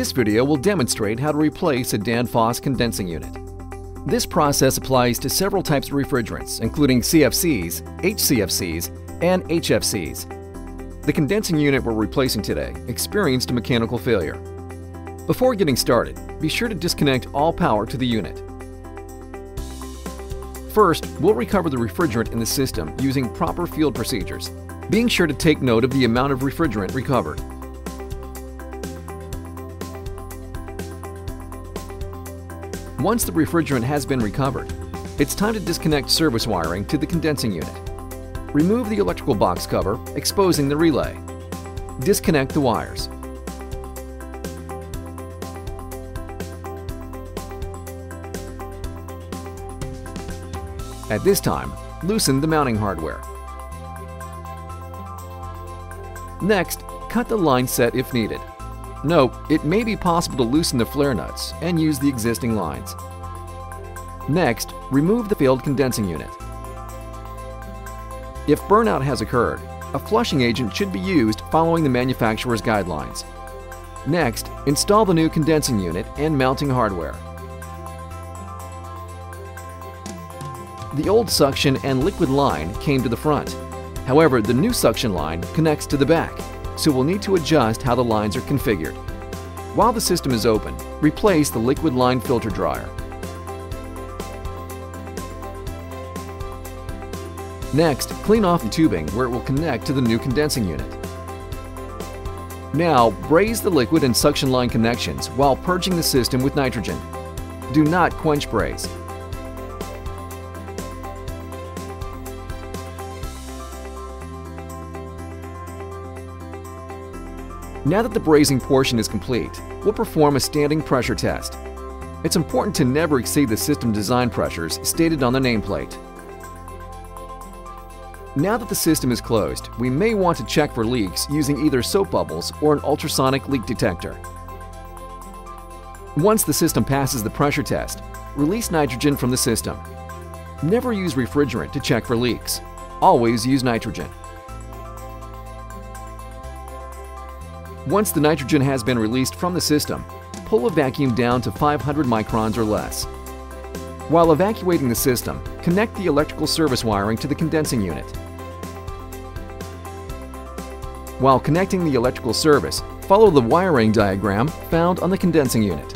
This video will demonstrate how to replace a Danfoss condensing unit. This process applies to several types of refrigerants, including CFCs, HCFCs, and HFCs. The condensing unit we're replacing today experienced a mechanical failure. Before getting started, be sure to disconnect all power to the unit. First, we'll recover the refrigerant in the system using proper field procedures, being sure to take note of the amount of refrigerant recovered. Once the refrigerant has been recovered, it's time to disconnect service wiring to the condensing unit. Remove the electrical box cover, exposing the relay. Disconnect the wires. At this time, loosen the mounting hardware. Next, cut the line set if needed. Note, it may be possible to loosen the flare nuts and use the existing lines. Next, remove the failed condensing unit. If burnout has occurred, a flushing agent should be used following the manufacturer's guidelines. Next, install the new condensing unit and mounting hardware. The old suction and liquid line came to the front. However, the new suction line connects to the back, so we'll need to adjust how the lines are configured. While the system is open, replace the liquid line filter dryer. Next, clean off the tubing where it will connect to the new condensing unit. Now, braze the liquid and suction line connections while purging the system with nitrogen. Do not quench braze. Now that the brazing portion is complete, we'll perform a standing pressure test. It's important to never exceed the system design pressures stated on the nameplate. Now that the system is closed, we may want to check for leaks using either soap bubbles or an ultrasonic leak detector. Once the system passes the pressure test, release nitrogen from the system. Never use refrigerant to check for leaks. Always use nitrogen. Once the nitrogen has been released from the system, pull a vacuum down to 500 microns or less. While evacuating the system, connect the electrical service wiring to the condensing unit. While connecting the electrical service, follow the wiring diagram found on the condensing unit.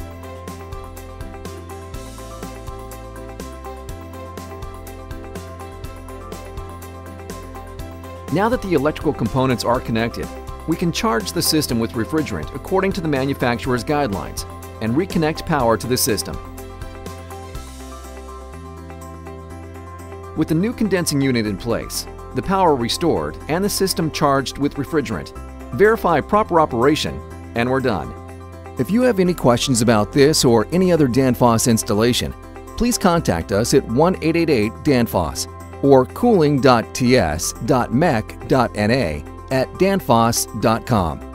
Now that the electrical components are connected, we can charge the system with refrigerant according to the manufacturer's guidelines and reconnect power to the system. With the new condensing unit in place, the power restored, and the system charged with refrigerant, verify proper operation, and we're done. If you have any questions about this or any other Danfoss installation, please contact us at 1-888-DANFOSS or cooling.ts.mech.na at danfoss.com.